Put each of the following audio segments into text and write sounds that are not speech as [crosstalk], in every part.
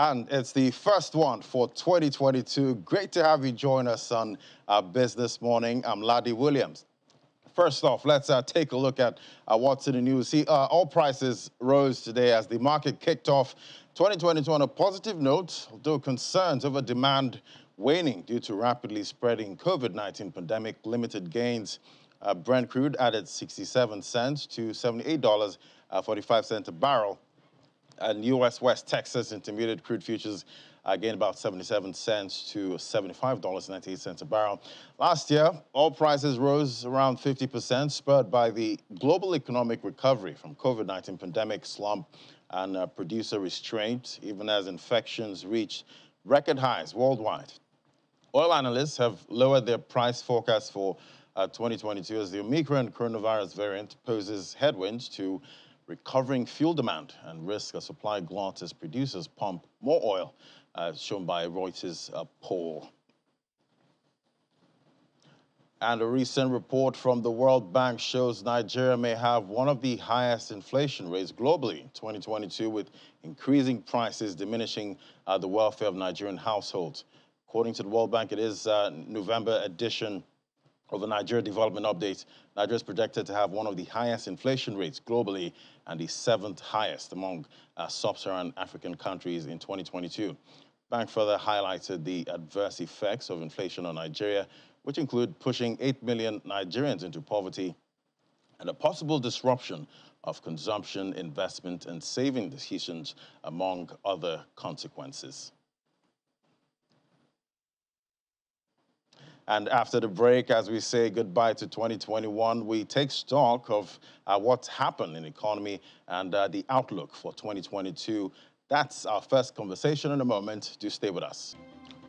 And it's the first one for 2022. Great to have you join us on Business Morning. I'm Ladi Williams. First off, let's uh, take a look at uh, what's in the news. See, uh, all prices rose today as the market kicked off 2022 on a positive note, although concerns over demand waning due to rapidly spreading COVID-19 pandemic limited gains. Uh, Brent crude added 67 cents to $78.45 uh, a barrel and U.S. West Texas Intermediate crude futures uh, gained about 77 cents to $75.98 a barrel. Last year, oil prices rose around 50%, spurred by the global economic recovery from COVID-19 pandemic slump and uh, producer restraint, even as infections reached record highs worldwide. Oil analysts have lowered their price forecast for uh, 2022 as the Omicron coronavirus variant poses headwinds to recovering fuel demand and risk a supply glut as producers pump more oil, as shown by Reuters uh, poll. And a recent report from the World Bank shows Nigeria may have one of the highest inflation rates globally in 2022, with increasing prices diminishing uh, the welfare of Nigerian households. According to the World Bank, it is uh, November edition of the Nigeria Development Update, Nigeria is projected to have one of the highest inflation rates globally and the seventh highest among uh, sub-Saharan African countries in 2022. Bank further highlighted the adverse effects of inflation on Nigeria, which include pushing 8 million Nigerians into poverty and a possible disruption of consumption, investment, and saving decisions, among other consequences. And after the break, as we say goodbye to 2021, we take stock of uh, what's happened in the economy and uh, the outlook for 2022. That's our first conversation in a moment. Do stay with us.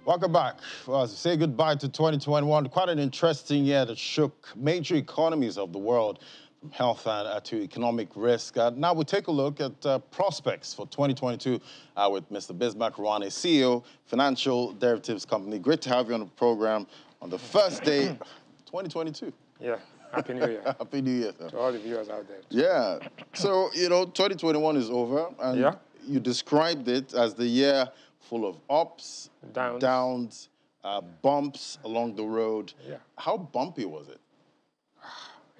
Welcome back. Well, as we say goodbye to 2021, quite an interesting year that shook major economies of the world from health and, uh, to economic risk. Uh, now we take a look at uh, prospects for 2022 uh, with Mr. Bismarck Rewane, CEO, Financial Derivatives Company. Great to have you on the program on the first day, 2022. Yeah. Happy New Year. [laughs] Happy New Year. Sir. To all the viewers out there. Yeah. So, you know, 2021 is over, and yeah. you described it as the year full of ups, downs, downs uh, bumps along the road. Yeah. How bumpy was it?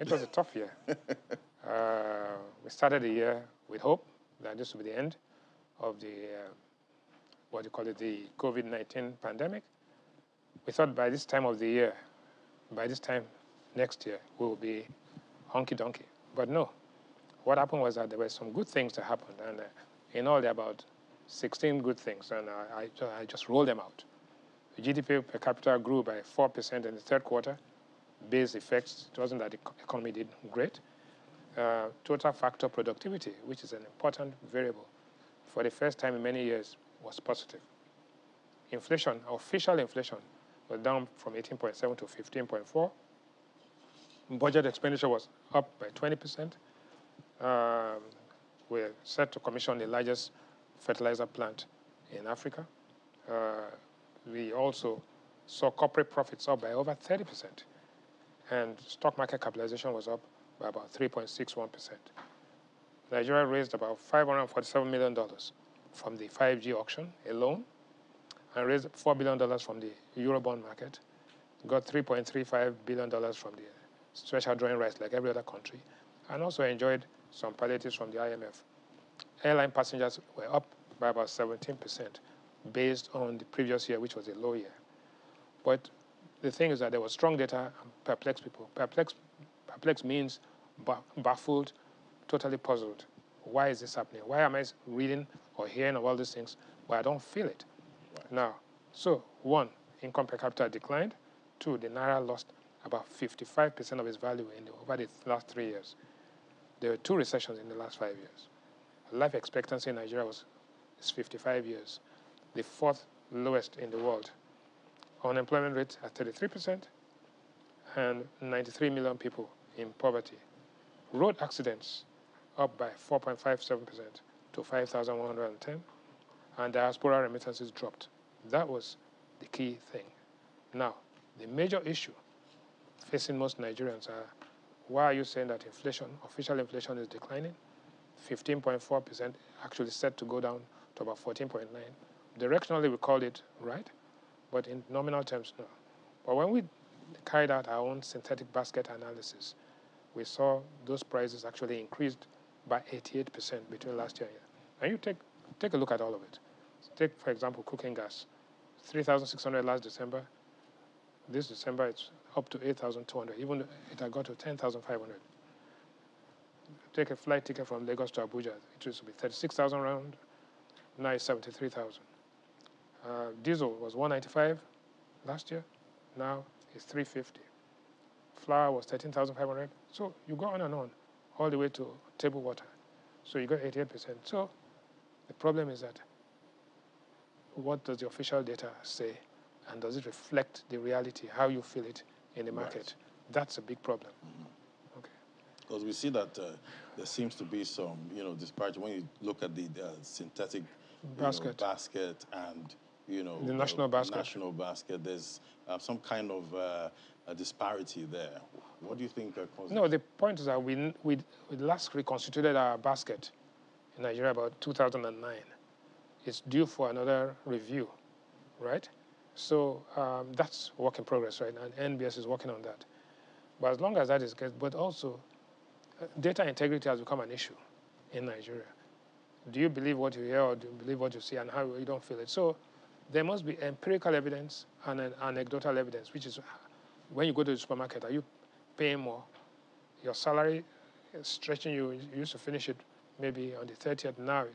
It was a tough year. [laughs] uh, we started the year with hope that this would be the end of the, uh, what do you call it, the COVID-19 pandemic. We thought by this time of the year, by this time next year, we will be honky-donkey. But no. What happened was that there were some good things that happened. And uh, in all, there are about 16 good things. And I, I just rolled them out. The GDP per capita grew by 4% in the third quarter. Base effects, it wasn't that the economy did great. Uh, total factor productivity, which is an important variable, for the first time in many years, was positive. Inflation, official inflation, was down from 18.7 to 15.4. Budget expenditure was up by 20%. Um, we're set to commission the largest fertilizer plant in Africa. Uh, we also saw corporate profits up by over 30%. And stock market capitalization was up by about 3.61%. Nigeria raised about $547 million from the 5G auction alone and raised $4 billion from the Eurobond market, got $3.35 billion from the special drawing rights like every other country, and also enjoyed some palliatives from the IMF. Airline passengers were up by about 17% based on the previous year, which was a low year. But the thing is that there was strong data and perplexed people. Perplexed, perplexed means baffled, totally puzzled. Why is this happening? Why am I reading or hearing of all these things, but I don't feel it? Now, so one, income per capita declined. Two, the naira lost about 55% of its value in the, over the last three years. There were two recessions in the last five years. Life expectancy in Nigeria was is 55 years, the fourth lowest in the world. Unemployment rate at 33%, and 93 million people in poverty. Road accidents up by 4.57% to 5,110 and diaspora remittances dropped. That was the key thing. Now, the major issue facing most Nigerians are why are you saying that inflation, official inflation is declining? 15.4% actually set to go down to about 14.9. Directionally, we called it right, but in nominal terms, no. But when we carried out our own synthetic basket analysis, we saw those prices actually increased by 88% between last year and year. And you take, take a look at all of it. Take, for example, cooking gas. 3,600 last December. This December, it's up to 8,200. Even it had got to 10,500. Take a flight ticket from Lagos to Abuja. It used to be 36,000 round. Now it's 73,000. Uh, diesel was 195 last year. Now it's 350. Flour was 13,500. So you go on and on, all the way to table water. So you got 88%. So the problem is that what does the official data say? And does it reflect the reality, how you feel it in the market? Right. That's a big problem. Mm-hmm. Okay. Because we see that uh, there seems to be some, you know, disparity when you look at the uh, synthetic basket. Know, basket and you know the national basket. National basket. There's uh, some kind of uh, a disparity there. What do you think uh, causes? No, the point is that we, we, we last reconstituted our basket in Nigeria about 2009. It's due for another review, right? So um, that's work in progress right now, and NBS is working on that. But as long as that is good, but also uh, data integrity has become an issue in Nigeria. Do you believe what you hear or do you believe what you see and how you don't feel it? So there must be empirical evidence and anecdotal evidence, which is when you go to the supermarket, are you paying more? Your salary is stretching you. You used to finish it maybe on the 30th. Now,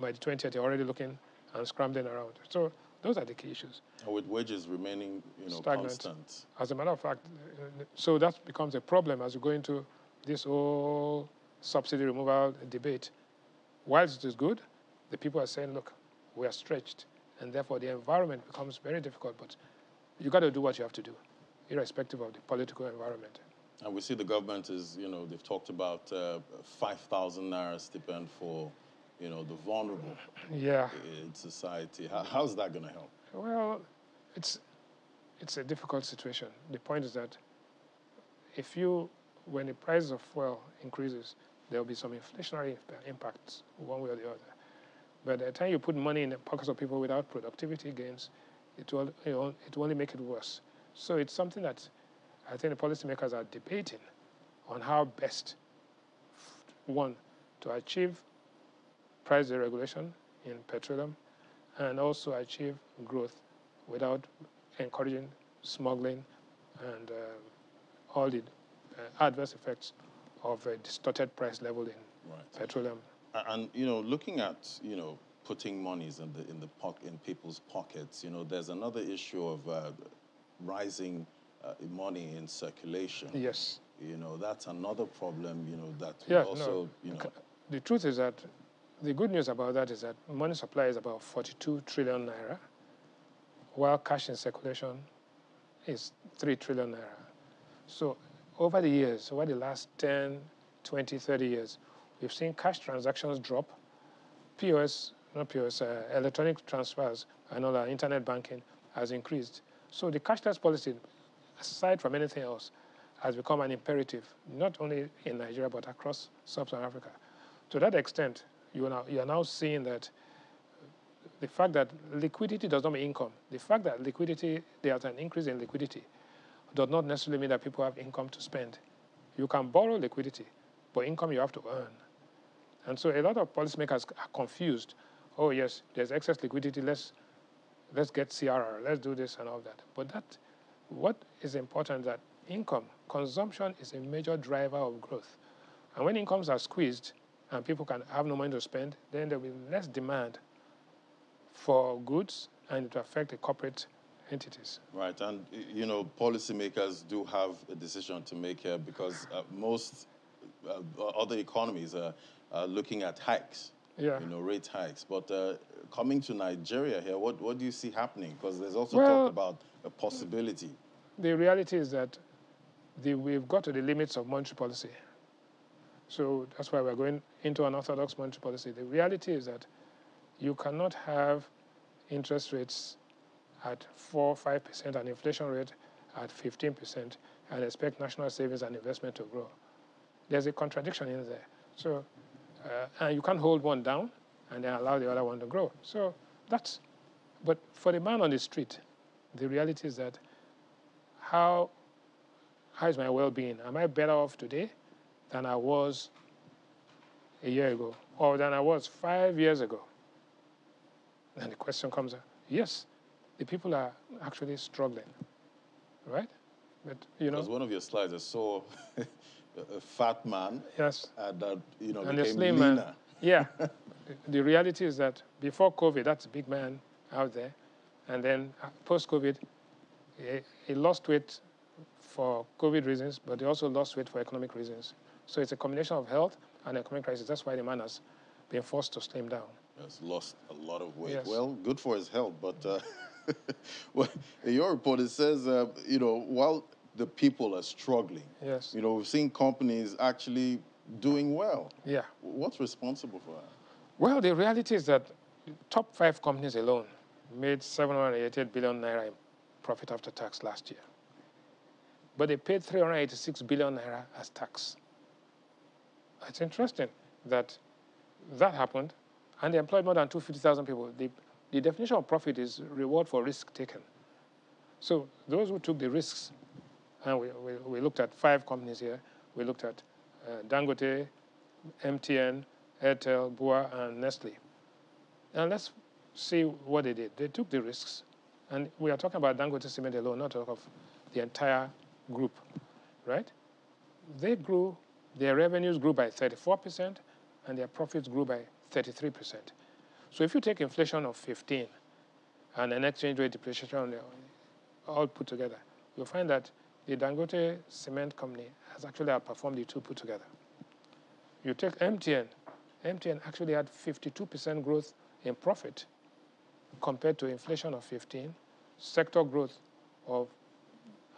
by the 20th, they're already looking and scrambling around. So those are the key issues. And with wages remaining, you know, Stagnant. constant. As a matter of fact, so that becomes a problem as you go into this whole subsidy removal debate. Whilst it is good, the people are saying, look, we are stretched, and therefore the environment becomes very difficult. But you got to do what you have to do irrespective of the political environment. And we see the government is, you know, they've talked about uh, 5,000 naira stipend for, you know, the vulnerable yeah. in society. How, how's that going to help? Well, it's, it's a difficult situation. The point is that if you, when the price of fuel increases, there will be some inflationary impacts one way or the other. But the time you put money in the pockets of people without productivity gains, it will, it will, it will only make it worse. So it's something that I think the policymakers are debating on how best, one, to achieve price deregulation in petroleum and also achieve growth without encouraging smuggling and uh, all the uh, adverse effects of a distorted price level in right. petroleum. And you know, looking at you know putting monies in the in the po- in people's pockets, you know, there's another issue of uh, rising uh, money in circulation. Yes. You know, that's another problem, you know, that yeah, also, no. you know. The truth is that the good news about that is that money supply is about 42 trillion naira, while cash in circulation is 3 trillion naira. So over the years, over the last 10, 20, 30 years, we've seen cash transactions drop, POS, not POS, uh, electronic transfers and all our internet banking has increased. So the cashless policy, aside from anything else, has become an imperative, not only in Nigeria, but across sub-Saharan Africa. To that extent, you are, now, you are now seeing that the fact that liquidity does not mean income, the fact that liquidity, there's an increase in liquidity, does not necessarily mean that people have income to spend. You can borrow liquidity, but income you have to earn. And so a lot of policymakers are confused. Oh, yes, there's excess liquidity, let's let's get CRR, let's do this and all that. But that, what is important that income, consumption is a major driver of growth. And when incomes are squeezed and people can have no money to spend, then there will be less demand for goods and it will affect the corporate entities. Right, and you know, policymakers do have a decision to make here because uh, most uh, other economies are, are looking at hikes yeah. you know, rate hikes. But uh, coming to Nigeria here, what, what do you see happening? Because there's also well, talk about a possibility. The reality is that the, we've got to the limits of monetary policy. So that's why we're going into an orthodox monetary policy. The reality is that you cannot have interest rates at 4 5% and inflation rate at 15% and expect national savings and investment to grow. There's a contradiction in there. So uh, and you can't hold one down and then allow the other one to grow. So that's But for the man on the street, the reality is that how, how is my well being? Am I better off today than I was a year ago or than I was five years ago? And the question comes up yes, the people are actually struggling, right? But, you know. Because one of your slides, I saw [laughs] a fat man. Yes. And that, you know, and a slim leaner. man. Yeah. [laughs] the reality is that before COVID, that's a big man out there. And then uh, post COVID, he, he lost weight for COVID reasons, but he also lost weight for economic reasons. So it's a combination of health and economic crisis. That's why the man has been forced to slim down. Has lost a lot of weight. Yes. Well, good for his health, but uh, [laughs] well, in your report it says, uh, you know, while the people are struggling, yes, you know, we've seen companies actually doing well. Yeah. What's responsible for that? Well, the reality is that top five companies alone made 788 billion naira in profit after tax last year. But they paid 386 billion naira as tax. It's interesting that that happened, and they employed more than 250,000 people. The, the definition of profit is reward for risk taken. So those who took the risks, and we, we, we looked at five companies here. We looked at uh, Dangote, MTN, Airtel, BUA, and Nestle. And let's see what they did. They took the risks. And we are talking about Dangote Cement alone, not of the entire group, right? They grew, their revenues grew by 34%, and their profits grew by 33%. So if you take inflation of 15 and an exchange rate depreciation all put together, you'll find that the Dangote Cement Company has actually outperformed the two put together. You take MTN, MTN actually had 52% growth in profit compared to inflation of 15, sector growth of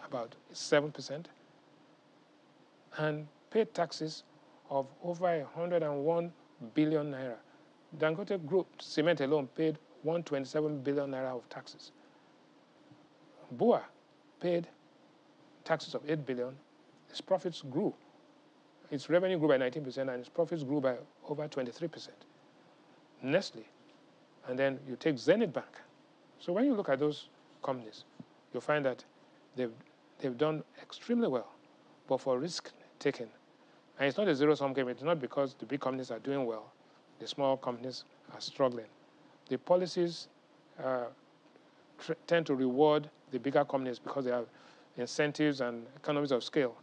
about 7%, and paid taxes of over 101 billion naira. Dangote Group Cement alone paid 127 billion naira of taxes. BUA paid taxes of 8 billion. Its profits grew. Its revenue grew by 19% and its profits grew by over 23%. Nestle and then you take Zenith Bank. So when you look at those companies, you'll find that they've, they've done extremely well, but for risk taking. And it's not a zero sum game. It's not because the big companies are doing well, the small companies are struggling. The policies uh, tend to reward the bigger companies because they have incentives and economies of scale.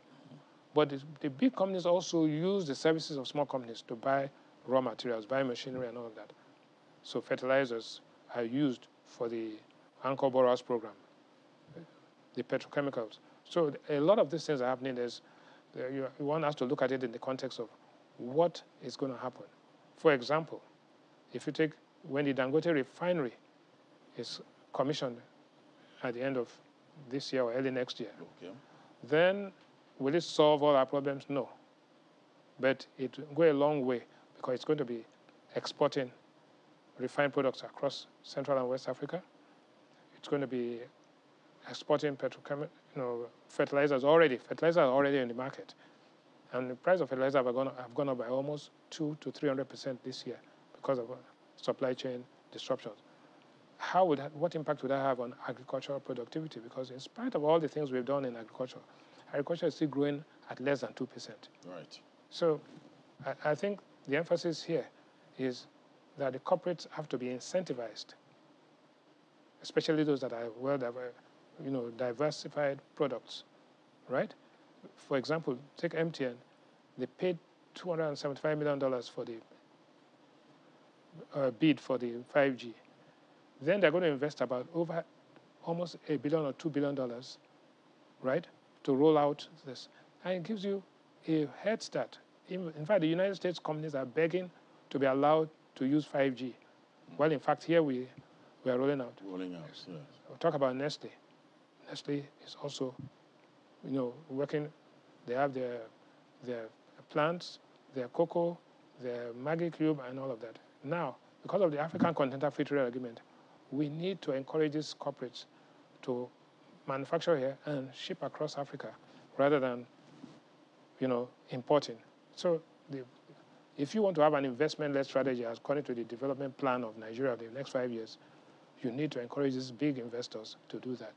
But the, the big companies also use the services of small companies to buy raw materials, buy machinery, and all of that. So fertilizers are used for the anchor borrowers program, the petrochemicals. So a lot of these things are happening. There's, Uh, you want us to look at it in the context of what is going to happen. For example, if you take when the Dangote refinery is commissioned at the end of this year or early next year, okay. then will it solve all our problems? No. But it will go a long way because it's going to be exporting refined products across Central and West Africa. It's going to be exporting petrochemical, you know, fertilizers already. Fertilizers are already in the market. And the price of fertilizer have gone, have gone up by almost 2 to 300% this year because of uh, supply chain disruptions. How would that, what impact would that have on agricultural productivity? Because in spite of all the things we've done in agriculture, agriculture is still growing at less than 2%. Right. So I, I think the emphasis here is that the corporates have to be incentivized, especially those that are well, you know, diversified products, right? For example, take MTN. They paid $275 million for the uh, bid for the 5G. Then they're going to invest about over almost a billion or two billion dollars, right, to roll out this. And it gives you a head start. In, in fact, the United States companies are begging to be allowed to use 5G. Well, in fact, here we, we are rolling out. Rolling out, yes. We'll talk about Nestle. Nestle is also, you know, working. They have their, their plants, their cocoa, their Maggi cube, and all of that. Now, because of the African Continental Free Trade Agreement, we need to encourage these corporates to manufacture here and ship across Africa rather than, you know, importing. So the if you want to have an investment-led strategy according to the development plan of Nigeria the next five years, you need to encourage these big investors to do that,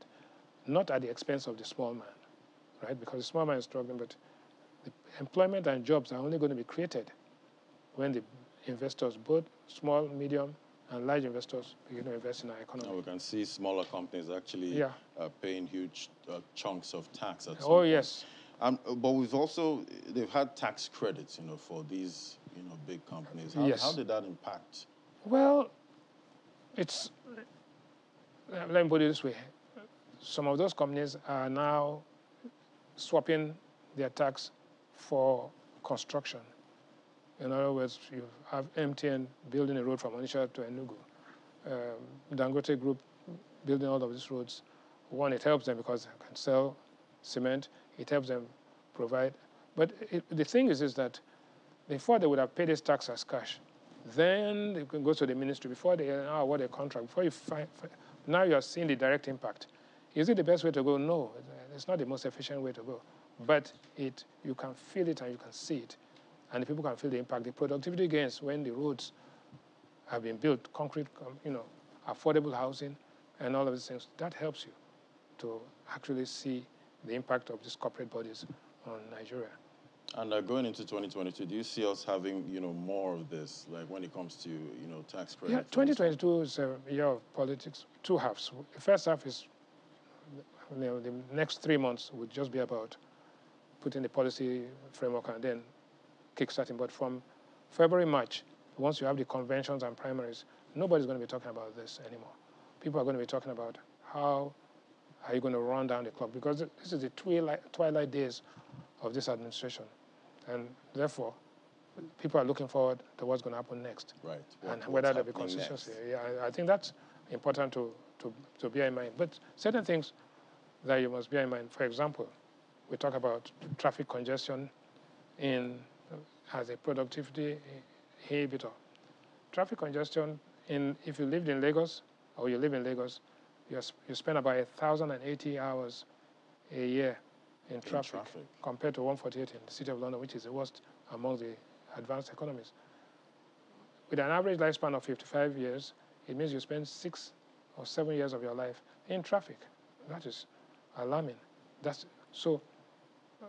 not at the expense of the small man, right? Because the small man is struggling, but the employment and jobs are only going to be created when the investors, both small, medium, and large investors begin to invest in our economy. Now we can see smaller companies actually Yeah. uh, paying huge uh, chunks of tax. Oh, yes. Um, but we've also they've had tax credits, you know, for these you know big companies. How, Yes. how did that impact? Well, it's, let me put it this way. Some of those companies are now swapping their tax for construction. In other words, you have MTN building a road from Onitsha to Enugu. Um, Dangote Group building all of these roads. One, it helps them because they can sell cement. It helps them provide. But it, the thing is, is that before they would have paid this tax as cash, then they can go to the ministry before they ah, award a contract. Before you find, now you are seeing the direct impact. Is it the best way to go? No, it's not the most efficient way to go. But it, you can feel it and you can see it, and the people can feel the impact. The productivity gains when the roads have been built, concrete, um, you know, affordable housing, and all of these things. That helps you to actually see the impact of these corporate bodies on Nigeria. And uh, going into 2022, do you see us having you know more of this, like when it comes to you know tax credit? Yeah, 2022 is a year of politics. Two halves. The first half is, you know, the next three months would just be about putting the policy framework and then kickstarting. But from February, March, once you have the conventions and primaries, nobody's going to be talking about this anymore. People are going to be talking about how are you going to run down the clock because this is the twilight, twilight days of this administration, and therefore, people are looking forward to what's going to happen next Right. and What- whether what's there be consistency. next? Yeah, I, I think that's important to, to, to bear in mind. But certain things that you must bear in mind. For example, we talk about traffic congestion in uh, as a productivity eh, inhibitor. Traffic congestion in if you lived in Lagos or you live in Lagos, you, you spend about 1,080 hours a year in traffic, traffic. compared to 148 in the city of London, which is the worst among the advanced economies. With an average lifespan of 55 years, it means you spend six or seven years of your life in traffic. That is alarming. That's so.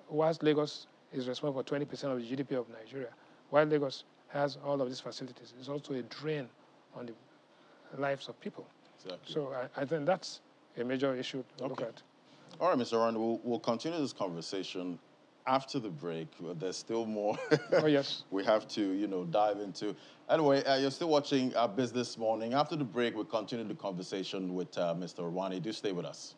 Whilst Lagos is responsible for 20% of the GDP of Nigeria, while Lagos has all of these facilities, it's also a drain on the lives of people. Exactly. So I, I think that's a major issue to look Okay. at. All right, Mr. Rand, we'll, we'll continue this conversation after the break. There's still more Oh yes. [laughs] we have to, you know, dive into. Anyway, uh, you're still watching uh, Business Morning. After the break, we'll continue the conversation with uh, Mr. Rewane. Do stay with us.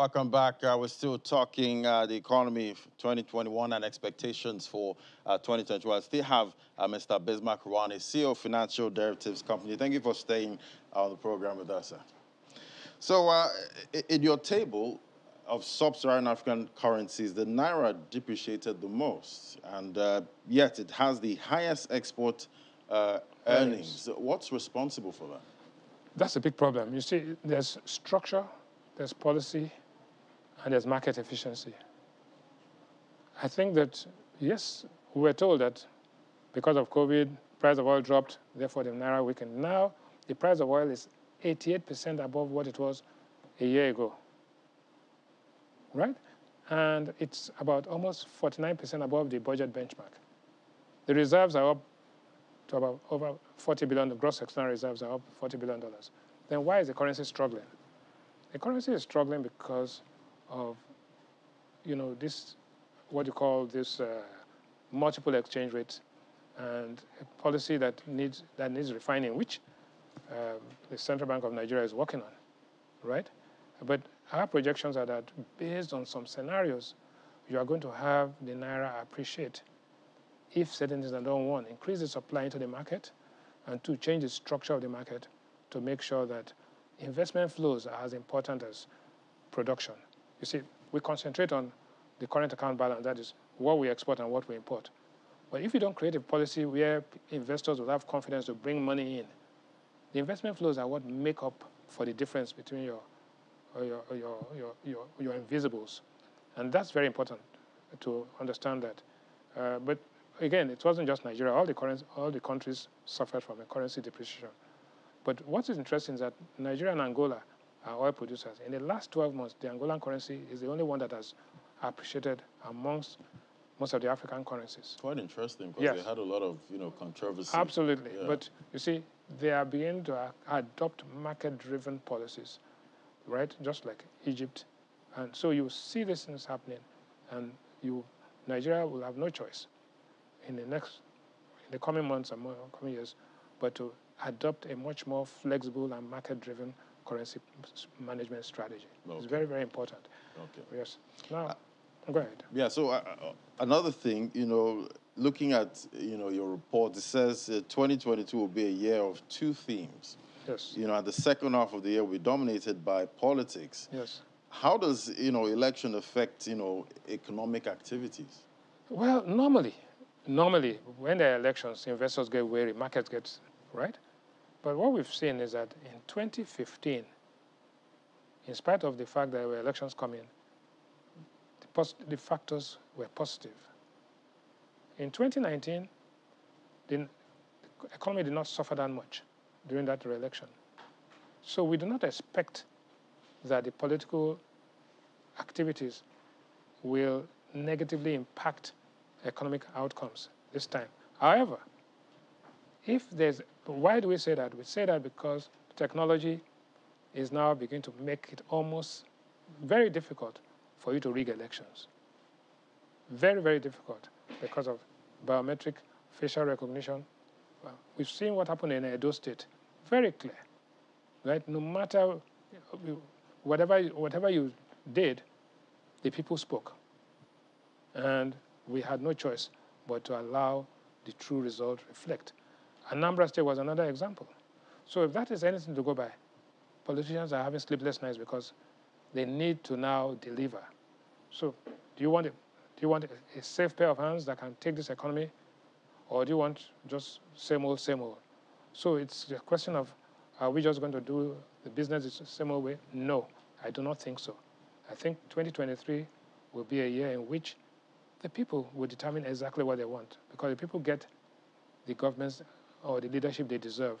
Welcome back. Uh, we're still talking uh, the economy of 2021 and expectations for uh, 2021. I still have uh, Mr. Bismarck Rewane, CEO of Financial Derivatives Company. Thank you for staying on the program with us, sir. So, uh, in your table of sub-Saharan African currencies, the naira depreciated the most, and uh, yet it has the highest export uh, earnings. What's responsible for that? That's a big problem. You see, there's structure, there's policy, and there's market efficiency. I think that, yes, we were told that because of COVID, price of oil dropped, therefore the naira weakened. Now, the price of oil is 88% above what it was a year ago, right? And it's about almost 49% above the budget benchmark. The reserves are up to about over 40 billion, the gross external reserves are up 40 billion dollars. Then why is the currency struggling? The currency is struggling because of, you know, this, what you call this uh, multiple exchange rates and a policy that needs, that needs refining, which um, the Central Bank of Nigeria is working on, right? But our projections are that based on some scenarios, you are going to have the naira appreciate if certain things are done, one, increase the supply into the market, and two, change the structure of the market to make sure that investment flows are as important as production. You see, we concentrate on the current account balance, that is what we export and what we import. But if you don't create a policy where investors will have confidence to bring money in, the investment flows are what make up for the difference between your, your, your, your, your, your invisibles. And that's very important to understand that. Uh, but again, it wasn't just Nigeria. All the, currency, all the countries suffered from a currency depreciation. But what is interesting is that Nigeria and Angola are oil producers. In the last 12 months, the Angolan currency is the only one that has appreciated amongst most of the African currencies. Quite interesting because Yes. they had a lot of you know controversy. Absolutely. Yeah. But you see, they are beginning to adopt market driven policies, right? Just like Egypt. And so you see these things happening, and you, Nigeria will have no choice in the next, in the coming months and more, coming years, but to adopt a much more flexible and market driven currency management strategy. Okay. It's very, very important. Okay. Yes. Now, go ahead. Yeah. So uh, uh, another thing, you know, looking at you know your report, it says uh, 2022 will be a year of two themes. Yes. You know, and the second half of the year will be dominated by politics. Yes. How does you know election affect you know economic activities? Well, normally, normally when there are elections, investors get wary, markets get right. But what we've seen is that in 2015, in spite of the fact that there were elections coming, the, the factors were positive. In 2019, the the economy did not suffer that much during that re-election. So we do not expect that the political activities will negatively impact economic outcomes this time. However, if there's, why do we say that? We say that because technology is now beginning to make it almost very difficult for you to rig elections. Very, very difficult because of biometric facial recognition. Well, we've seen what happened in Edo State. Very clear, right? No matter whatever, whatever you did, the people spoke. And we had no choice but to allow the true result reflect. Anambra State was another example. So if that is anything to go by, politicians are having sleepless nights because they need to now deliver. So do you want a, do you want a, safe pair of hands that can take this economy, or do you want just same old, same old? So it's a question of are we just going to do the business the same old way? No, I do not think so. I think 2023 will be a year in which the people will determine exactly what they want because the people get the governments or the leadership they deserve.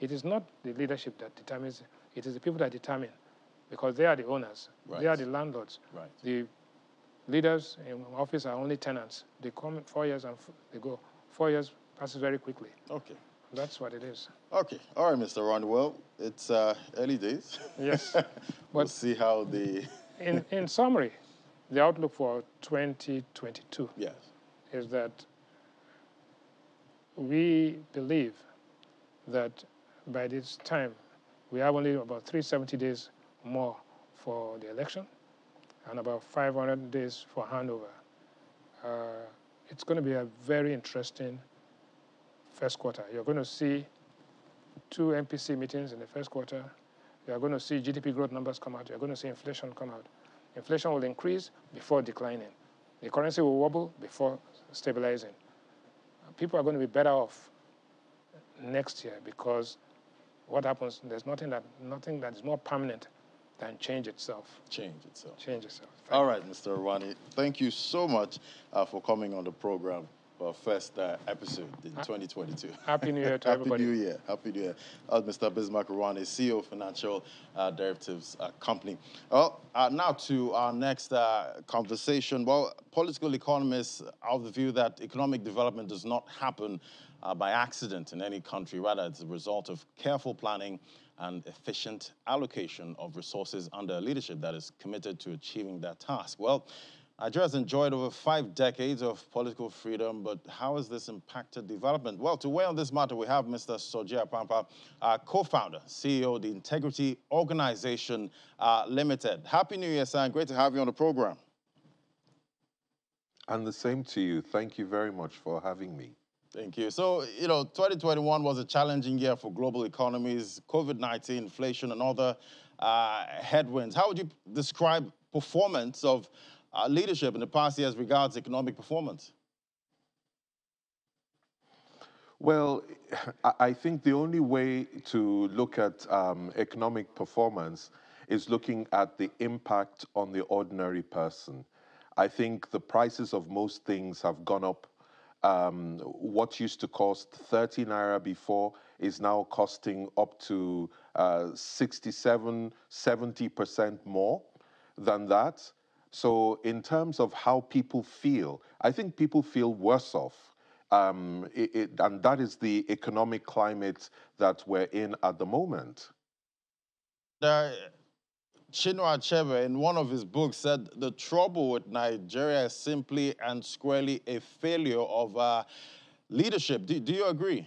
It is not the leadership that determines, it is the people that determine because they are the owners, they are the landlords. Right. The leaders in office are only tenants. They come four years and f- they go. Four years passes very quickly. Okay. That's what it is. Okay. All right, Mr. Rewane. Well, it's uh, early days. Yes. [laughs] we'll [laughs] see how the [laughs] in, in summary, the outlook for 2022 yes. is that we believe that by this time we have only about 370 days more for the election and about 500 days for handover. Uh, it's going to be a very interesting first quarter. You're going to see two MPC meetings in the first quarter. You're going to see GDP growth numbers come out. You're going to see inflation come out. Inflation will increase before declining. The currency will wobble before stabilizing. People are going to be better off next year because what happens, there's nothing that, nothing that is more permanent than change itself. Change itself. Change itself. All right, Mr. Rewane. Thank you so much uh, for coming on the program. Our first uh, episode in 2022. Happy New Year to [laughs] Happy everybody. New Year. Happy New Year. Uh, Mr. Bismarck Rewane, CEO of Financial uh, Derivatives uh, Company. Well, uh, now to our next uh, conversation. Well, political economists are of the view that economic development does not happen uh, by accident in any country. Rather, it's a result of careful planning and efficient allocation of resources under a leadership that is committed to achieving that task. Well, Nigeria has enjoyed over five decades of political freedom, but how has this impacted development? Well, to weigh on this matter, we have Mr. Soji Apampa, uh, co-founder, CEO of the Integrity Organization uh, Limited. Happy New Year, sir, and great to have you on the program. And the same to you. Thank you very much for having me. Thank you. So, you know, 2021 was a challenging year for global economies, COVID-19, inflation, and other uh, headwinds. How would you describe performance of uh, leadership in the past year as regards economic performance? Well, I- I think the only way to look at um, economic performance is looking at the impact on the ordinary person. I think the prices of most things have gone up Um, what used to cost 30 naira before is now costing up to uh, 67, 70% more than that. So, in terms of how people feel, I think people feel worse off. Um, it, it, and that is the economic climate that we're in at the moment. Uh, Chinua Achebe, in one of his books, said the trouble with Nigeria is simply and squarely a failure of uh, leadership. Do, do you agree?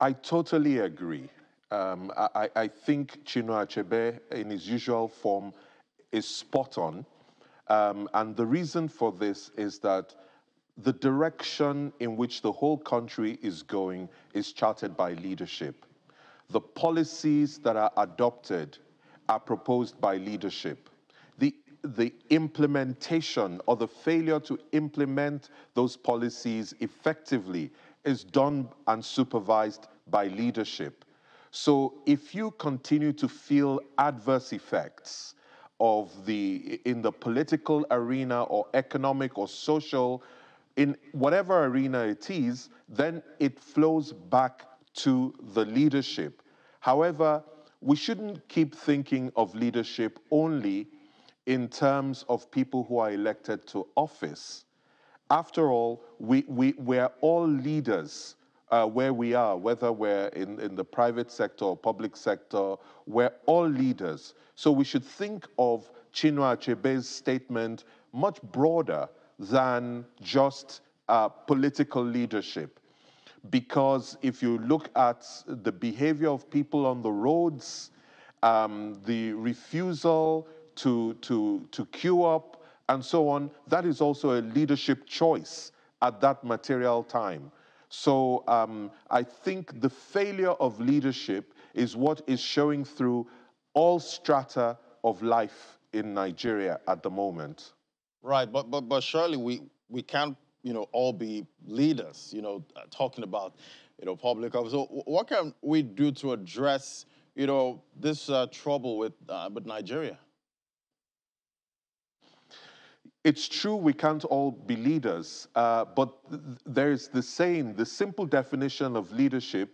I totally agree. Um, I, I, think Chinua Achebe, in his usual form, is spot on. Um, and the reason for this is that the direction in which the whole country is going is charted by leadership. The policies that are adopted are proposed by leadership. The, the implementation or the failure to implement those policies effectively is done and supervised by leadership. So if you continue to feel adverse effects of the in the political arena or economic or social in whatever arena it is, then it flows back to the leadership. However, we shouldn't keep thinking of leadership only in terms of people who are elected to office. After all, we, we, we're all leaders uh, where we are, whether we're in, in the private sector or public sector, we're all leaders. So we should think of Chinua Achebe's statement much broader than just uh, political leadership. Because if you look at the behavior of people on the roads, um, the refusal to, to, to queue up, and so on, that is also a leadership choice at that material time. So um, I think the failure of leadership is what is showing through all strata of life in Nigeria at the moment. Right, but but but surely we we can't you know all be leaders. You know, uh, talking about you know public office. So what can we do to address you know this uh, trouble with uh, with Nigeria? It's true we can't all be leaders, uh, but th there's the saying, the simple definition of leadership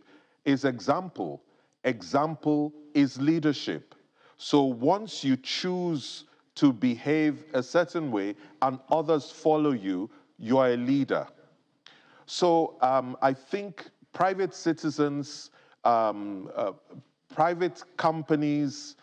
is example. Example is leadership. So once you choose to behave a certain way and others follow you, you are a leader. So um, I think private citizens, um, uh, private companies,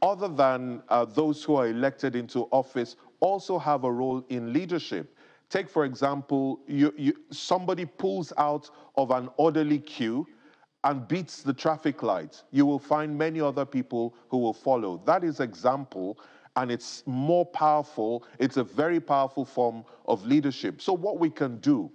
other than uh, those who are elected into office, also have a role in leadership. Take, for example, you, you, somebody pulls out of an orderly queue and beats the traffic light. You will find many other people who will follow. That is example, and it's more powerful. It's a very powerful form of leadership. So what we can do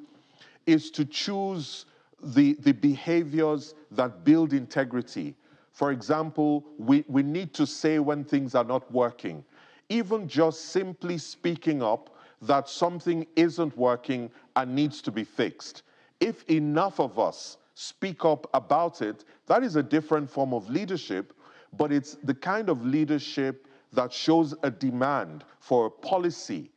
is to choose the, the behaviors that build integrity. For example, we, we need to say when things are not working even just simply speaking up that something isn't working and needs to be fixed. If enough of us speak up about it, that is a different form of leadership, but it's the kind of leadership that shows a demand for a policy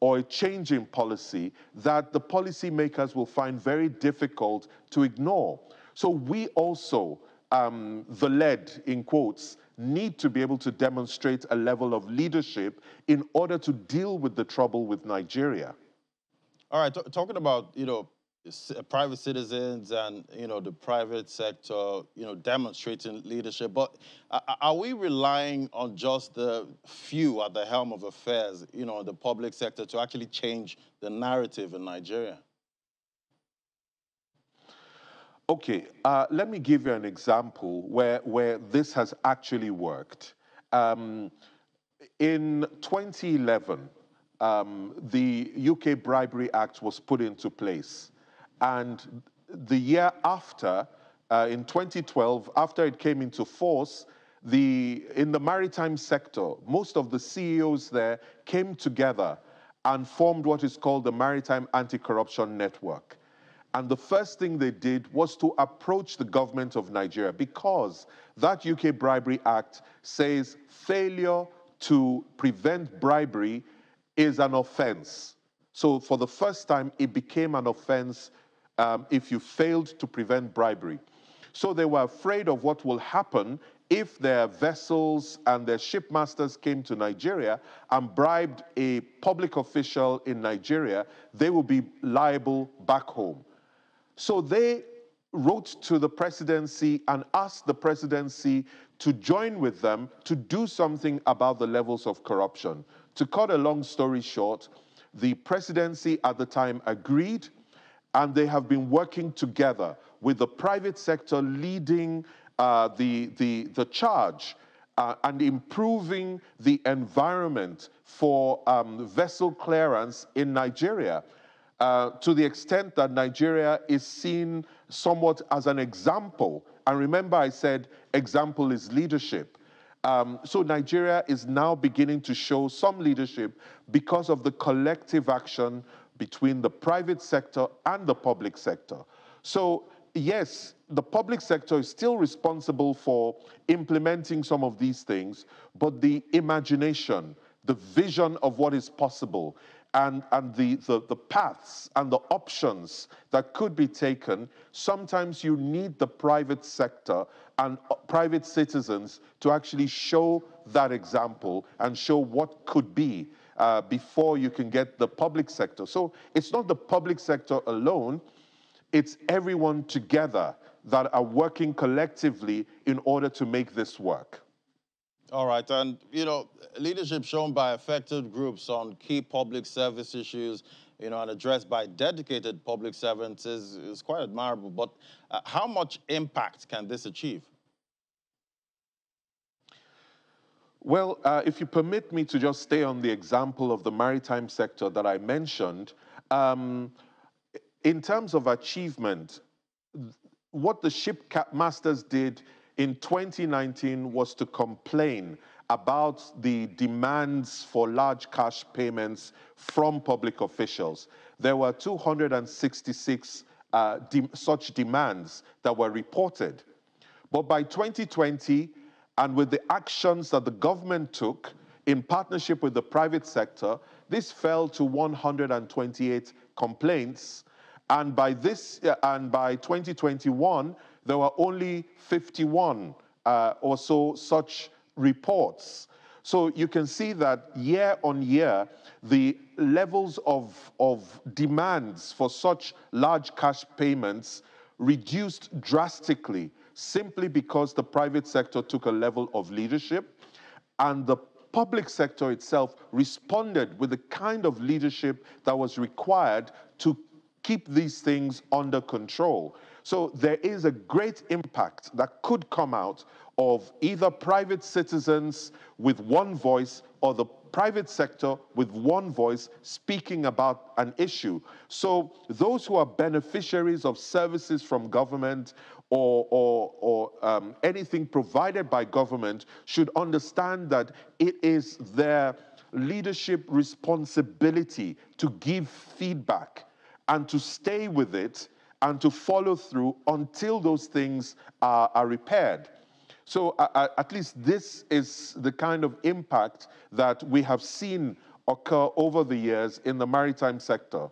or a change in policy that the policymakers will find very difficult to ignore. So we also, um, the lead in quotes, need to be able to demonstrate a level of leadership in order to deal with the trouble with Nigeria. All right, talking about, you know, private citizens and, you know, the private sector, you know, demonstrating leadership, but are we relying on just the few at the helm of affairs, you know, the public sector to actually change the narrative in Nigeria? Okay, uh, let me give you an example where, where this has actually worked. Um, in 2011, um, the UK Bribery Act was put into place. And the year after, uh, in 2012, after it came into force, the, in the maritime sector, most of the CEOs there came together and formed what is called the Maritime Anti-Corruption Network. And the first thing they did was to approach the government of Nigeria because that UK Bribery Act says failure to prevent bribery is an offense. So for the first time, it became an offense um, if you failed to prevent bribery. So they were afraid of what will happen if their vessels and their shipmasters came to Nigeria and bribed a public official in Nigeria, they will be liable back home. So they wrote to the presidency and asked the presidency to join with them to do something about the levels of corruption. To cut a long story short, the presidency at the time agreed, and they have been working together with the private sector leading uh, the, the, the charge uh, and improving the environment for um, vessel clearance in Nigeria. Uh, to the extent that Nigeria is seen somewhat as an example. And remember, I said example is leadership. Um, so Nigeria is now beginning to show some leadership because of the collective action between the private sector and the public sector. So yes, the public sector is still responsible for implementing some of these things, but the imagination, the vision of what is possible, and, and the, the, the paths and the options that could be taken, sometimes you need the private sector and uh, private citizens to actually show that example and show what could be uh, before you can get the public sector. So it's not the public sector alone, it's everyone together that are working collectively in order to make this work. All right, and you know, leadership shown by affected groups on key public service issues, you know, and addressed by dedicated public servants is, is quite admirable. But uh, how much impact can this achieve? Well, uh, if you permit me to just stay on the example of the maritime sector that I mentioned, um, in terms of achievement, what the ship masters did in 2019 was to complain about the demands for large cash payments from public officials. There were 266 uh, de such demands that were reported. But by 2020, and with the actions that the government took in partnership with the private sector, this fell to 128 complaints and by this, uh, and by 2021, there were only 51 uh, or so such reports. So you can see that year on year, the levels of, of demands for such large cash payments reduced drastically simply because the private sector took a level of leadership and the public sector itself responded with the kind of leadership that was required to keep these things under control. So there is a great impact that could come out of either private citizens with one voice or the private sector with one voice speaking about an issue. So those who are beneficiaries of services from government or, or, or um, anything provided by government should understand that it is their leadership responsibility to give feedback and to stay with it and to follow through until those things are, are repaired. So uh, at least this is the kind of impact that we have seen occur over the years in the maritime sector.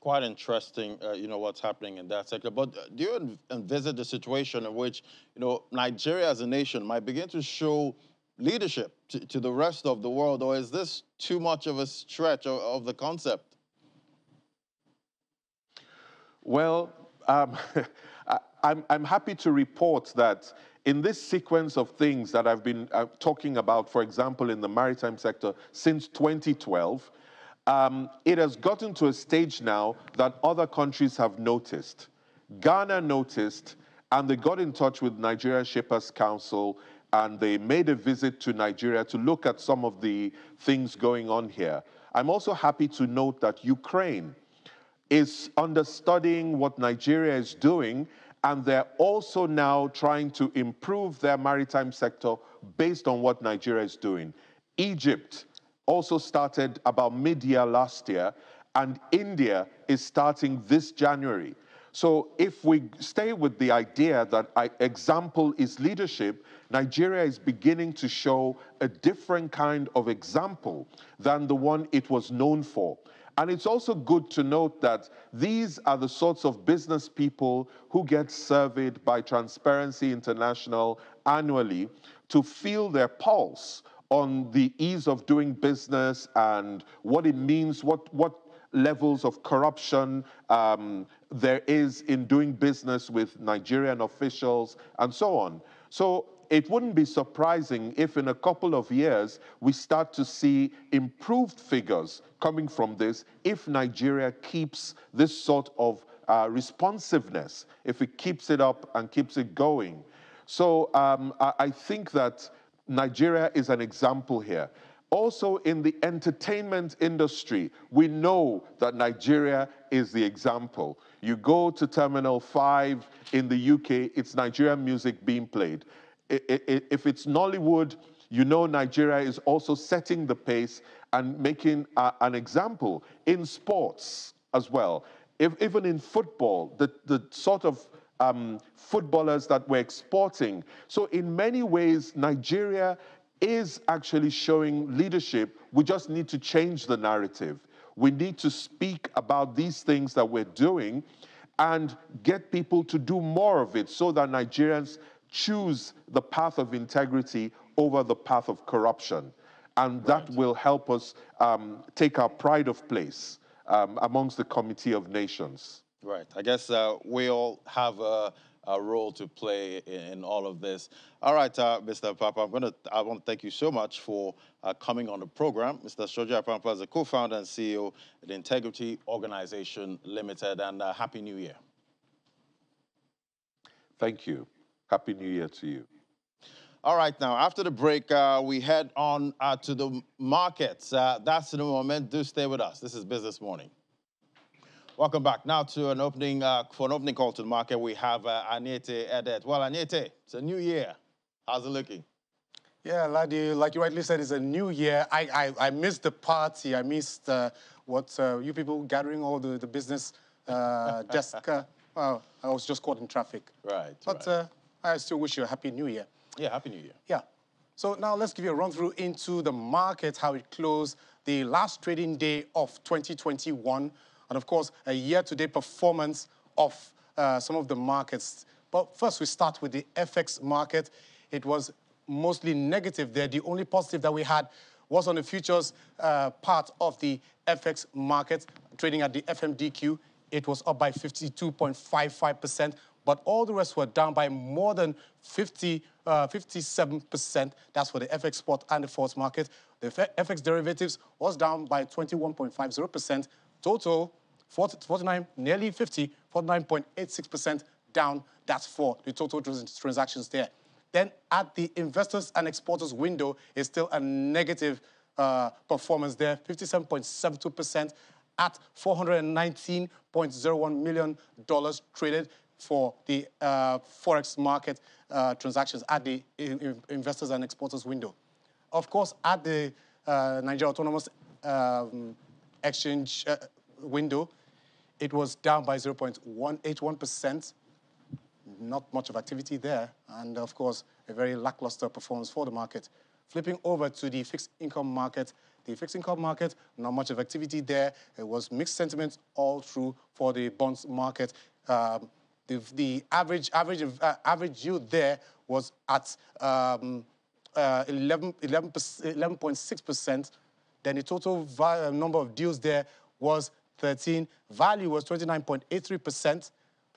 Quite interesting, uh, you know, what's happening in that sector. But uh, do you envisage a situation in which, you know, Nigeria as a nation might begin to show leadership to, to the rest of the world, or is this too much of a stretch of, of the concept? Well, um, [laughs] I'm, I'm happy to report that in this sequence of things that I've been uh, talking about, for example, in the maritime sector since 2012, um, it has gotten to a stage now that other countries have noticed. Ghana noticed, and they got in touch with Nigeria Shippers Council, and they made a visit to Nigeria to look at some of the things going on here. I'm also happy to note that Ukraine is understudying what Nigeria is doing, and they're also now trying to improve their maritime sector based on what Nigeria is doing. Egypt also started about mid-year last year, and India is starting this January. So if we stay with the idea that example is leadership, Nigeria is beginning to show a different kind of example than the one it was known for. And it's also good to note that these are the sorts of business people who get surveyed by Transparency International annually to feel their pulse on the ease of doing business and what it means, what, what levels of corruption um, there is in doing business with Nigerian officials and so on. So it wouldn't be surprising if in a couple of years we start to see improved figures coming from this if Nigeria keeps this sort of uh, responsiveness, if it keeps it up and keeps it going. So um, I, I think that Nigeria is an example here. Also, in the entertainment industry, we know that Nigeria is the example. You go to Terminal 5 in the UK, it's Nigerian music being played. If it's Nollywood, you know Nigeria is also setting the pace and making a, an example in sports as well. If, even in football, the, the sort of um, footballers that we're exporting. So, in many ways, Nigeria is actually showing leadership. We just need to change the narrative. We need to speak about these things that we're doing and get people to do more of it so that Nigerians choose the path of integrity over the path of corruption. And that right. will help us um, take our pride of place um, amongst the Committee of Nations. Right. I guess uh, we all have a, a, role to play in, in, all of this. All right, uh, Mr. Apampa, I'm gonna. I want to thank you so much for uh, coming on the program. Mr. Soji Apampa is the co-founder and CEO of the Integrity Organization Limited, and uh, Happy New Year. Thank you. Happy New Year to you. All right, now after the break, uh, we head on uh, to the markets. Uh, that's the moment. Do stay with us. This is Business Morning. Welcome back. Now to an opening uh, for an opening call to the market. We have uh, Edet. Well, Anyete, it's a new year. How's it looking? Yeah, Ladi, like you rightly said, it's a new year. I I, I missed the party. I missed uh, what uh, you people gathering all the the business uh, desk. Uh, [laughs] well, I was just caught in traffic. Right. But right. I still wish you a happy new year. Yeah, happy new year. Yeah. So now let's give you a run through into the market, how it closed the last trading day of 2021 and of course, a year-to-date performance of uh, some of the markets. But first, we start with the FX market. It was mostly negative there. The only positive that we had was on the futures uh, part of the FX market, trading at the FMDQ. It was up by 52.55%, but all the rest were down by more than 50, uh, 57%. That's for the FX spot and the forwards market. The FX derivatives was down by 21.50%. Total 49, nearly 50, 49.86% down. That's for the total transactions there. Then at the investors and exporters window is still a negative uh, performance there, 57.72% at $419.01 million traded for the uh, Forex market uh, transactions at the investors and exporters window. Of course, at the uh, Nigeria Autonomous um, Exchange window, it was down by 0.181%. Not much of activity there. And of course, a very lackluster performance for the market. Flipping over to the fixed income market, the fixed income market, not much of activity there. It was mixed sentiment all through for the bonds market. Um, the, the, average average uh, average yield there was at um, uh, 11, 11.6%. Then the total number of deals there was 13. Value was 29.83%.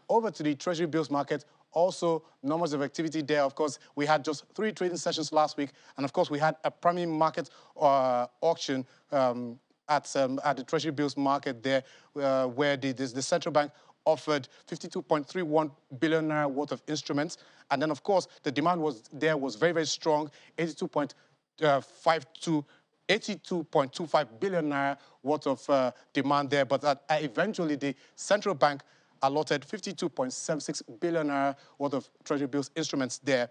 Over to the Treasury bills market, also numbers of activity there. Of course, we had just three trading sessions last week, and of course, we had a primary market uh, auction um, at, um, at the Treasury bills market there, uh, where the, the, the, central bank offered 52.31 billion naira worth of instruments, and then of course the demand was there was very very strong, 82.52 82.25 billion naira worth of uh, demand there, but that, uh, eventually the central bank allotted 52.76 billion naira worth of treasury bills instruments there.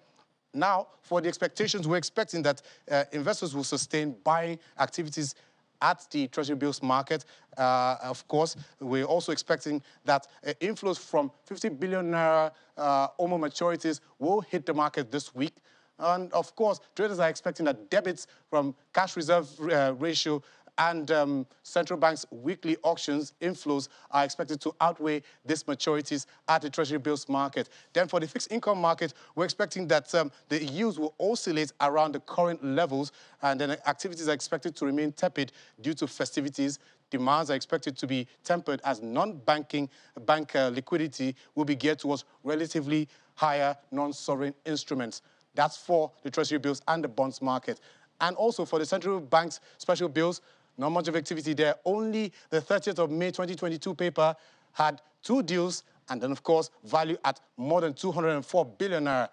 Now, for the expectations, we're expecting that uh, investors will sustain buying activities at the treasury bills market. Uh, of course, we're also expecting that uh, inflows from 50 billion naira uh, OMO maturities will hit the market this week. And of course, traders are expecting that debits from cash reserve uh, ratio and um, central banks' weekly auctions inflows are expected to outweigh these maturities at the Treasury bills market. Then for the fixed income market, we're expecting that um, the yields will oscillate around the current levels, and then activities are expected to remain tepid due to festivities. Demands are expected to be tempered as non-banking bank uh, liquidity will be geared towards relatively higher non-sovereign instruments. That's for the Treasury bills and the bonds market. And also for the central bank's special bills, not much of activity there. Only the 30th of May 2022 paper had two deals and then, of course, value at more than 204 billion naira.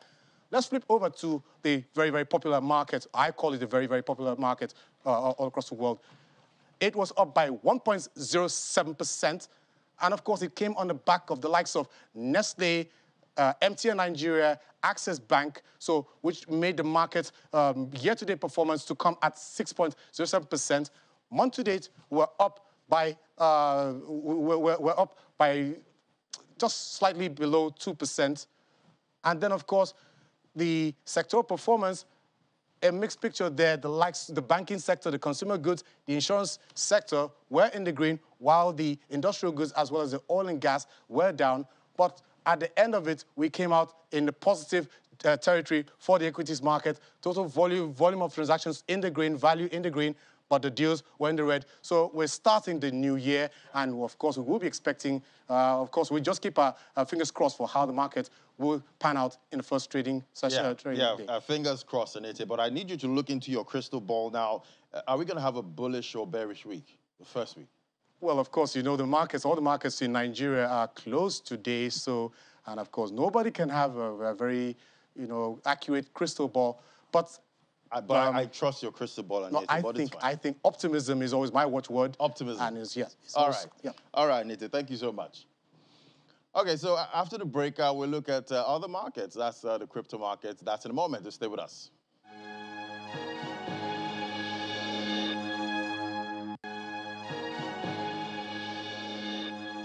Let's flip over to the very, very popular market. I call it a very, very popular market uh, all across the world. It was up by 1.07%. And of course, it came on the back of the likes of Nestle, uh, MTN Nigeria, Access Bank, so which made the market um, year-to-date performance to come at 6.07%. Month-to-date, we're up by uh, we're, we're up by just slightly below 2%. And then, of course, the sectoral performance, a mixed picture there. The likes, the banking sector, the consumer goods, the insurance sector were in the green, while the industrial goods as well as the oil and gas were down. But at the end of it, we came out in the positive uh, territory for the equities market. Total volume, volume of transactions in the green, value in the green, but the deals were in the red. So we're starting the new year, and of course, we will be expecting, uh, of course, we just keep our, our, fingers crossed for how the market will pan out in the first trading session. Yeah, uh, trading yeah uh, fingers crossed, Anita. But I need you to look into your crystal ball now. Uh, are we going to have a bullish or bearish week, the first week? Well, of course, you know, the markets, all the markets in Nigeria are closed today. So, and of course, nobody can have a, a very, you know, accurate crystal ball. But I, but um, I, I, trust your crystal ball. No, I think I think optimism is always my watchword. Optimism. And is yes. All right. Yeah. All right, Nita. Thank you so much. Okay, so after the breakout, we'll look at uh, other markets. That's uh, the crypto markets. That's in a moment. Just stay with us.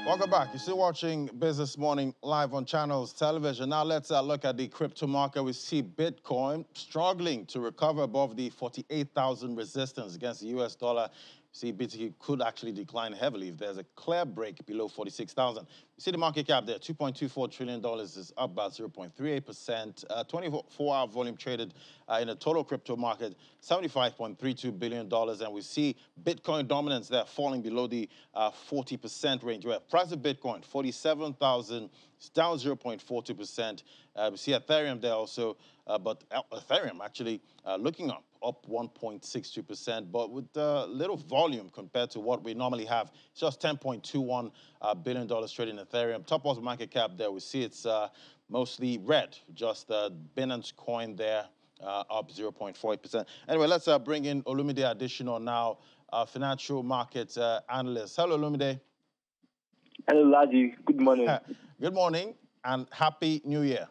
Welcome back. You're still watching Business Morning live on Channels Television. Now let's uh, look at the crypto market. We see Bitcoin struggling to recover above the 48,000 resistance against the US dollar see BTC could actually decline heavily if there's a clear break below 46,000. You see the market cap there, $2.24 trillion is up about 0.38%. Uh, 24-hour volume traded uh, in the total crypto market, $75.32 billion. And we see Bitcoin dominance there falling below the 40% uh, range. Where price of Bitcoin, 47,000, it's down 0.42%. Uh, we see Ethereum there also, uh, but Ethereum actually looking up up 1.62%, but with uh, little volume compared to what we normally have. It's just $10.21 uh, billion trading Ethereum. Top of the market cap there, we see it's uh, mostly red, just uh, Binance coin there, uh, up 0.48%. Anyway, let's uh, bring in Olumide Adesina now, uh, financial market analyst. Hello, Olumide. Hello, Ladi. Good morning. [laughs] Good morning and happy new year.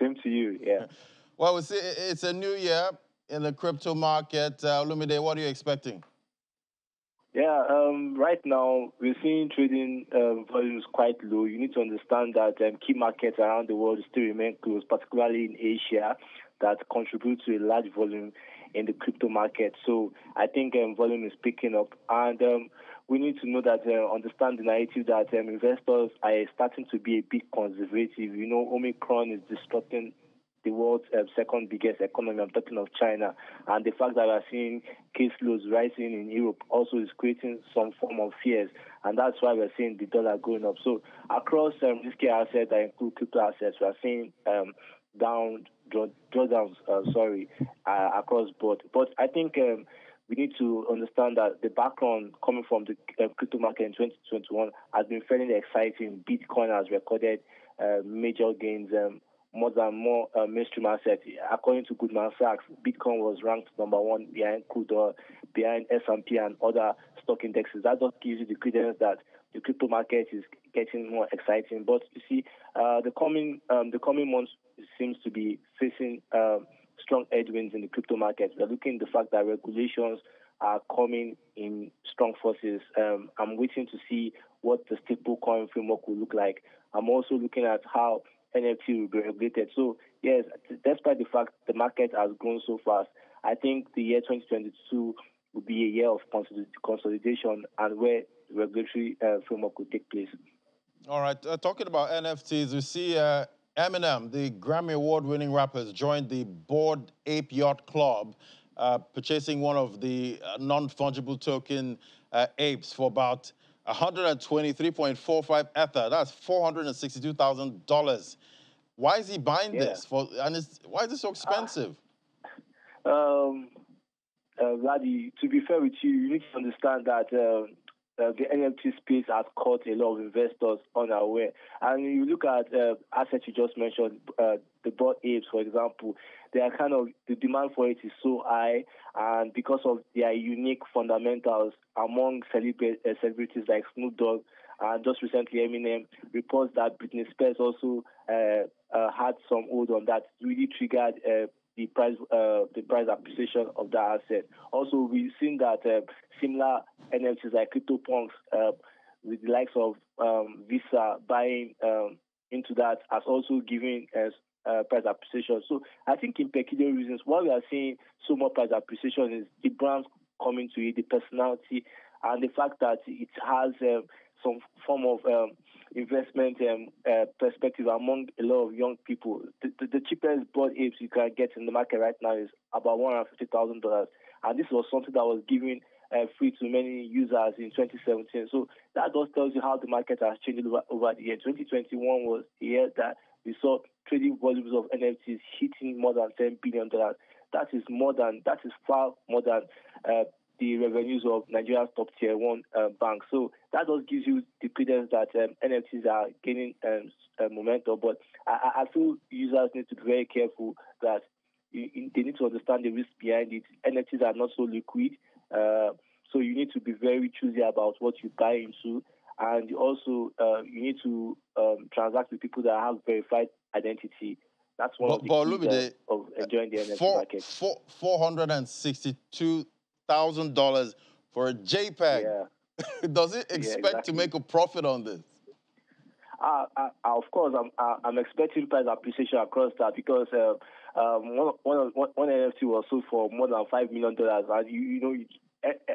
Same to you, yeah. [laughs] Well, it's a new year in the crypto market. Uh, Lumide, what are you expecting? Yeah, um, right now we're seeing trading um, volumes quite low. You need to understand that um, key markets around the world still remain closed, particularly in Asia, that contribute to a large volume in the crypto market. So I think um, volume is picking up, and um, we need to know that uh, understand the narrative that investors are starting to be a bit conservative. You know, Omicron is disrupting the world's uh, second biggest economy. I'm talking of China. And the fact that we're seeing caseloads rising in Europe also is creating some form of fears. And that's why we're seeing the dollar going up. So across um, key assets that include crypto assets, we're seeing um, down draw, drawdowns, uh, sorry, uh, across board. But I think um, we need to understand that the background coming from the uh, crypto market in 2021 has been fairly exciting. Bitcoin has recorded uh, major gains. Um, more than more uh, mainstream assets. According to Goldman Sachs, Bitcoin was ranked number one behind crude oil, behind S&P and other stock indexes. That just gives you the credence that the crypto market is getting more exciting. But you see, uh, the coming um, the coming months seems to be facing um, strong headwinds in the crypto market. We're looking at the fact that regulations are coming in strong forces. Um, I'm waiting to see what the stablecoin framework will look like. I'm also looking at how NFT will be regulated. So, yes, despite the fact the market has grown so fast, I think the year 2022 will be a year of consolidation and where regulatory uh, framework will take place. All right. Uh, talking about NFTs, we see uh, Eminem, the Grammy Award winning rapper, has joined the Bored Ape Yacht Club, uh, purchasing one of the uh, non fungible token uh, apes for about 123.45 Ether. That's $462,000. Why is he buying yeah. this? For and why is it so expensive? Um, uh, to be fair with you, you need to understand that uh, uh, the NFT space has caught a lot of investors unaware. And you look at uh, assets you just mentioned, uh, the Bored Apes, for example, they are kind of the demand for it is so high, and because of their unique fundamentals among celebra- uh, celebrities like Snoop Dogg and just recently Eminem reports that Britney Spears also uh, uh, had some hold on that really triggered the price uh, the price appreciation of that asset. Also, we've seen that uh, similar NFTs like CryptoPunks, uh, with the likes of um, Visa buying um, into that, has also given us uh, price appreciation. So I think in peculiar reasons, why we are seeing so much price appreciation is the brands coming to it, the personality, and the fact that it has um, some form of um, investment um, uh, perspective among a lot of young people. The, the, the, cheapest Bored Apes you can get in the market right now is about $150,000. And this was something that was given uh, free to many users in 2017. So that just tells you how the market has changed over, over the year. 2021 was a year that we saw trading volumes of NFTs hitting more than $10 billion. That is more than, that is far more than uh, the revenues of Nigeria's top tier one uh, banks. So that just gives you the credence that um, NFTs are gaining um, uh, momentum. But I, I, feel users need to be very careful that you, they need to understand the risk behind it. NFTs are not so liquid, uh, so you need to be very choosy about what you buy into. And also, uh, you need to um, transact with people that have verified identity. That's one but, of the keys uh, of enjoying the NFT four, market. Four, 462 thousand dollars for a JPEG. Yeah. [laughs] Does it expect yeah, exactly. to make a profit on this? Uh, uh, of course, I'm uh, I'm expecting price appreciation across that because uh, um, one, one, one NFT was sold for more than five million dollars, and you, you know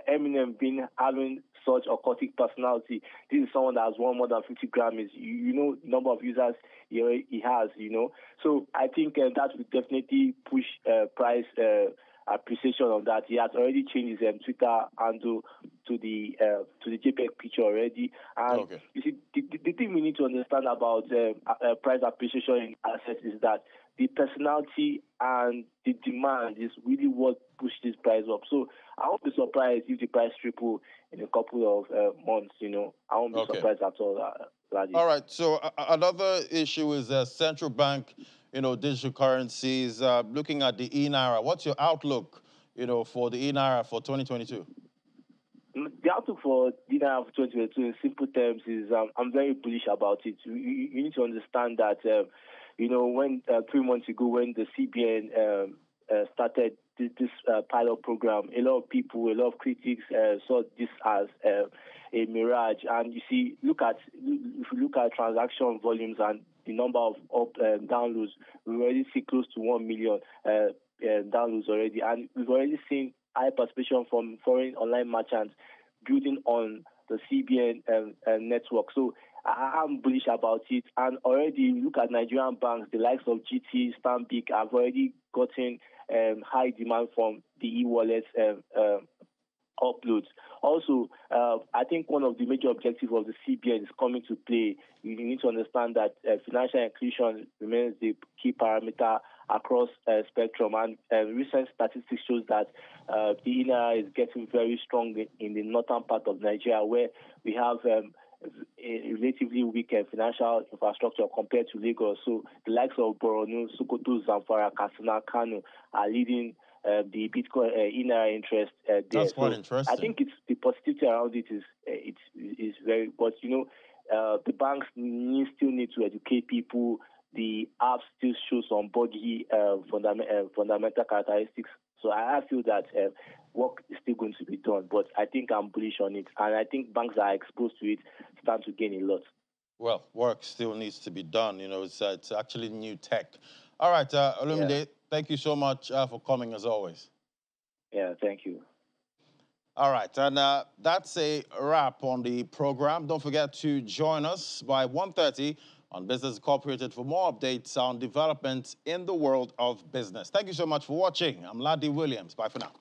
Eminem being having such occultic personality, this is someone that has won more than 50 Grammys. You, you know number of users he, he has, you know. So I think uh, that will definitely push uh, price appreciation of that. He has already changed his um, Twitter handle to the uh, to the JPEG picture already. And okay. you see, the, the, thing we need to understand about uh, price appreciation in assets is that the personality and the demand is really what pushed this price up. So I won't be surprised if the price triple in a couple of uh, months. You know, I won't be okay. surprised at all. Uh, all right. So uh, another issue is uh, central bank you know, digital currencies, uh, looking at the e-Naira. What's your outlook, you know, for the e-Naira for 2022? Mm, the outlook for the naira for 2022, in simple terms, is um, I'm very bullish about it. You, you need to understand that, uh, you know, when uh, three months ago, when the CBN um, uh, started this, this uh, pilot program, a lot of people, a lot of critics uh, saw this as uh, a mirage. And you see, look at if you look at transaction volumes and the number of up, uh, downloads, we already see close to one million uh, uh, downloads already, and we've already seen high participation from foreign online merchants building on the CBN network. So I, am bullish about it. And already look at Nigerian banks, the likes of GT, Stanbic have already gotten um, high demand from the e-wallets um, uh, uploads. Also, uh, I think one of the major objectives of the CBN is coming to play. You need to understand that uh, financial inclusion remains the key parameter across uh, spectrum, and uh, recent statistics shows that uh, the e-Naira is getting very strong in the northern part of Nigeria, where we have um, relatively weak uh, financial infrastructure compared to Lagos. So the likes of Borno, Sokoto, Zamfara, Katsina, Kano are leading uh, the Bitcoin uh, inner interest uh, there. That's quite so interesting. I think it's the positivity around it is uh, it's is very. But you know, uh, the banks need, still need to educate people. The app still shows some buggy uh, fundament, uh, fundamental characteristics. So I feel that uh, work is still going to be done, but I think I'm bullish on it, and I think banks are exposed to it stand to gain a lot. Well, work still needs to be done. You know, it's, uh, it's actually new tech. All right, uh, Olumide, yeah. thank you so much uh, for coming as always. Yeah, thank you. All right, and uh, that's a wrap on the program. Don't forget to join us by 1.30 on Business Incorporated for more updates on developments in the world of business. Thank you so much for watching. I'm Ladi Williams. Bye for now.